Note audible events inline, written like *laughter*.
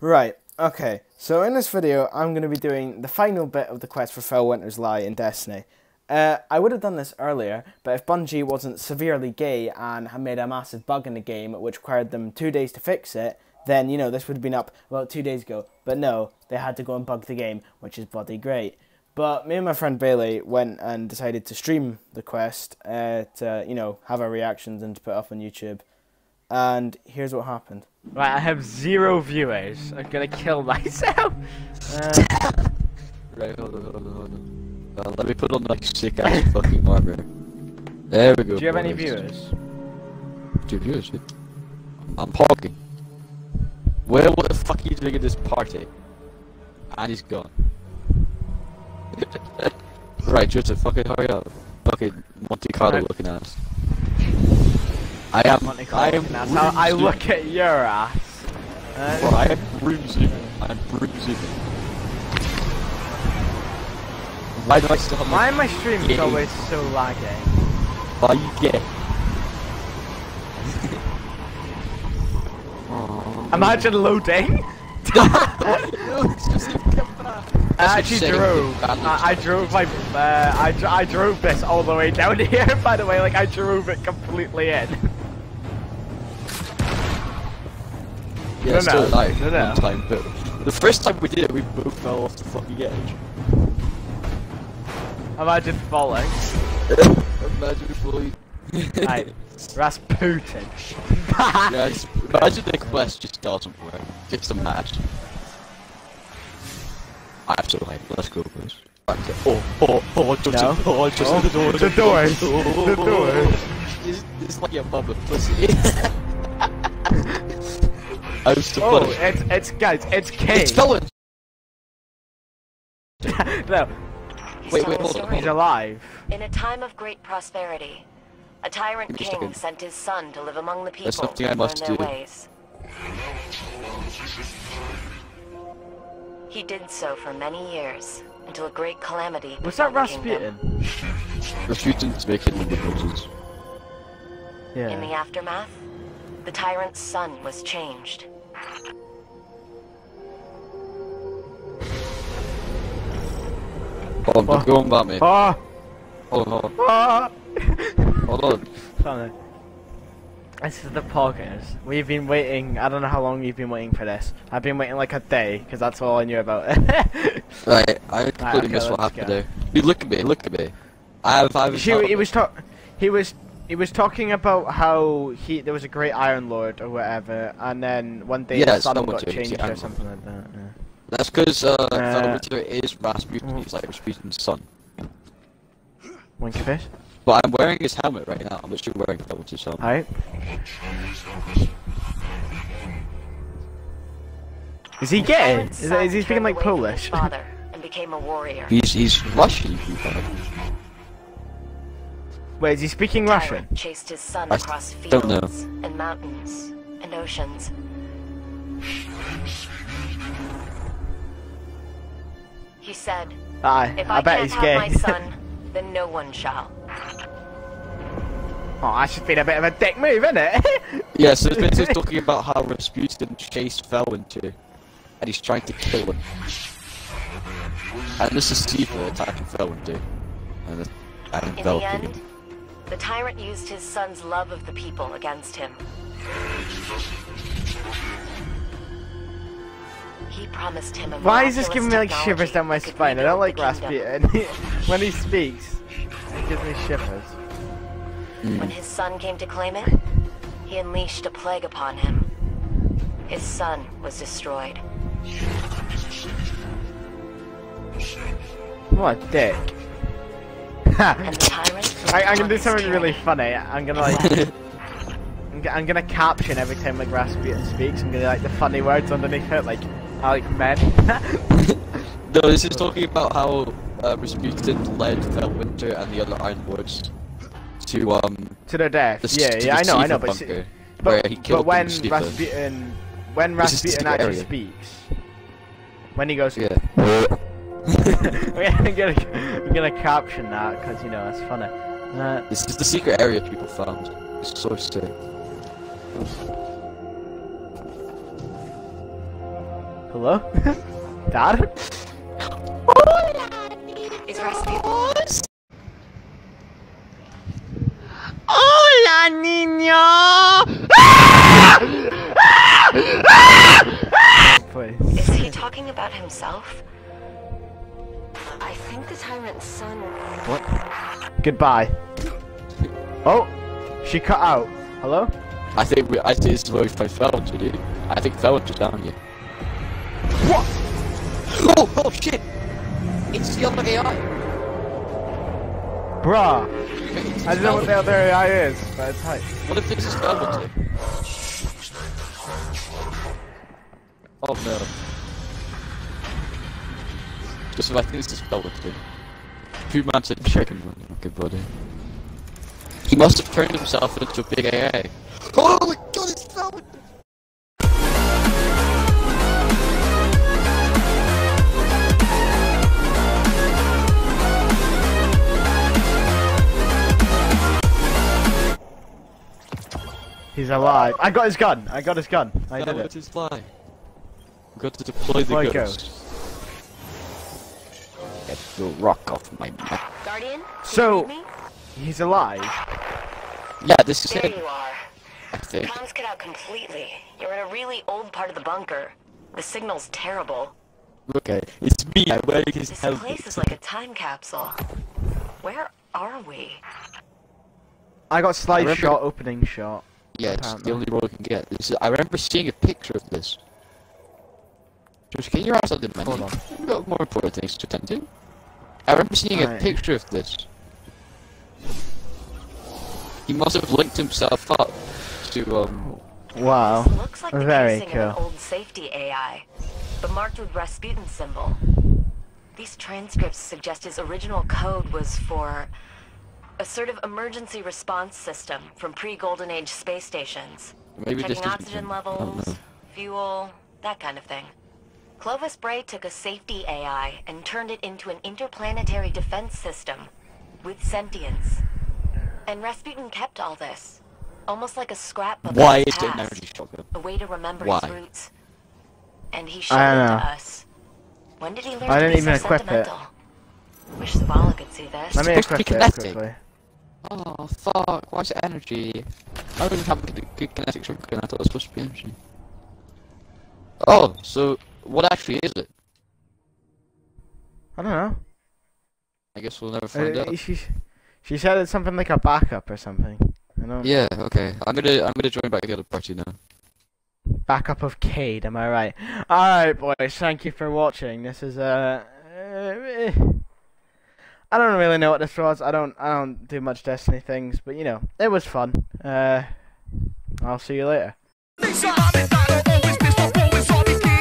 Right, okay. So in this video, I'm going to be doing the final bit of the quest for Felwinter's Lie in Destiny. Uh, I would have done this earlier, but if Bungie wasn't severely gay and had made a massive bug in the game which required them two days to fix it, then, you know, this would have been up about two days ago. But no, they had to go and bug the game, which is bloody great. But me and my friend Baillie went and decided to stream the quest uh, to, you know, have our reactions and to put up on YouTube. And here's what happened. Right, I have zero viewers. I'm gonna kill *laughs* myself. Uh, Right, hold on, hold on, hold on. Uh, let me put on like sick ass *laughs* fucking armor. There we go. do you have any viewers? Two viewers. I'm talking. Where what the fuck are you doing at this party? And he's gone. *laughs* right, Joseph, fucking hurry up. Fucking Monte Carlo Right. looking ass. I am. I am. How I look at your ass. Uh, zooming. I am zooming. I'm zooming. Why do I still have why my? streams Yeah. always so laggy? Why you get? *laughs* Imagine loading. *laughs* I actually drove. I, I drove my. Uh, I, I drove this all the way down here. *laughs* By the way, like I drove it completely in. Yeah, No, still no. like No, no. one time, but the first time we did it, we both fell off the fucking edge. Imagine falling. Imagine we. Right. *laughs* Rasputin. Guys, imagine the quest just doesn't work. Just a match. Absolutely. Let's go, boys. To- Oh, oh, oh, just, No. oh, just Oh, the door. the oh, doors, the doors. *laughs* It's, it's like your with pussy. *laughs* I was Oh, funny. it's it's guys, it's King. It's Felon! *laughs* no, Wait, He's wait, telling hold on, story. he's alive. In a time of great prosperity, a tyrant Give me a king second. sent his son to live among the people There's something I and learn must their do. ways. He did so for many years, until a great calamity Was befell that the kingdom. Rasputin? Rasputin's making the proposals. In the Yeah. aftermath, the tyrant's son was changed. Hold on, Oh. go on about me. Oh, Hold on, hold on. oh. Hold on. Sorry. This is the podcast. We've been waiting. I don't know how long you've been waiting for this. I've been waiting like a day because that's all I knew about it. *laughs* Right, I completely okay, missed what happened go. there. Dude, look at me, look at me. I have, I have. She, he was talk. He was. He was talking about how he there was a great Iron Lord or whatever, and then one day Yeah, the sun got what it is, changed or Iron something like that. Yeah. That's because uh, Uh, Felwinter is Rasputin. He's like Rasputin's son. Winky fish. But I'm wearing his helmet right now. I'm literally wearing Felwinter's helmet. Alright. Is he The gay? Is, is he speaking like away from his Polish? Father and became a warrior. He's he's Russian. You fuck. Wait, is he speaking The Russian? chased his son I across don't know. and mountains and oceans. He said, Aye, If I, I, bet can't he's have gay. my *laughs* son, then no one shall. oh, that's just been a bit of a dick move, isn't it? *laughs* Yeah, so it's basically talking about how Rasputin chased Felwinter, and he's trying to kill him. And this is Siva attacking Felwinter, and and In the enveloping end, him. The tyrant used his son's love of the people against him. He promised him a Why is this giving me like shivers down my spine? I don't like. Rasputin. when he speaks, it gives me shivers. When his son came to claim it, he unleashed a plague upon him. His son was destroyed. What dick. And the tyrant I, I'm gonna do something really funny. I'm gonna like. I'm, I'm gonna caption every time like Rasputin speaks. I'm gonna like the funny words underneath it, like I like men. *laughs* No, this is talking about how uh, Rasputin led Felwinter and the other Iron Lords to um to their death. the, yeah, yeah, I know, I know, but, bunker, but, where he killed but when Rasputin, when Rasputin actually area. speaks, when he goes, Yeah. *laughs* I'm gonna, I'm gonna caption that because you know it's funny. Uh, This is the secret area people found. It's so sick. Hello? *laughs* Dad? Is Rasputin? Hola, niño! Please. *laughs* Is he talking about himself? I think the tyrant's son. What? Goodbye. Oh, she cut out. Hello? I think we, I think this is where we find Felon to do. I think Felon is down here. What? Oh, oh shit! It's the other AI. Bruh. It's I don't know what the other AI is, but it's hype. What if this is Felon? Oh no. Just so I think this is Felon too. Pooh Man said chicken run. Okay, buddy. He must have turned himself into a big AA. Oh my god, it's Felon! He's alive. I got his gun. I got his gun. I That did was it. his lie. We got to deploy Deploy the ghost. ghost. Get the rock off my map. Guardian? So- me? He's alive. Yeah, this is There him, you are. I think. Comms cut out completely. You're in a really old part of the bunker. The signal's terrible. Okay, it's me, I'm wearing his This place is like a time capsule. Where are we? I got slide remember- shot, opening shot. Yeah, it's the only role I can get. This is, I remember seeing a picture of this. George, can you ask something, man? Hold on. You've got more important things to attend to. I remember seeing a picture of this. He must have linked himself up to, um... Wow. This looks like the Very casing of an old safety AI, but marked with Rasputin symbol. These transcripts suggest his original code was for a sort of emergency response system from pre-Golden Age space stations. Maybe Checking this oxygen levels, fuel, that kind of thing. Clovis Bray took a safety AI and turned it into an interplanetary defense system with sentience. And Rasputin kept all this, almost like a scrap of Why his is it an past, energy shotgun? a way to remember Why? his roots. And he showed I it don't to us. When did he learn I to didn't be even so equip it. sentimental? Wish Zavala could see this. Let me supposed to equip be it kinetic. quickly. Oh, fuck, why is it energy? I don't even have a good, good kinetic shotgun, I thought it was supposed to be energy. Oh, so, what actually is it? I don't know. I guess we'll never find Uh, out. she, she said it's something like a backup or something. I don't. Yeah, okay. I'm gonna I'm gonna join back the other party now. Backup of Cayde, am I right? Alright, boys, thank you for watching. This is Uh, uh, I don't really know what this was. I don't. I don't do much Destiny things, but you know, it was fun. Uh, I'll see you later. Dice, mami, dale,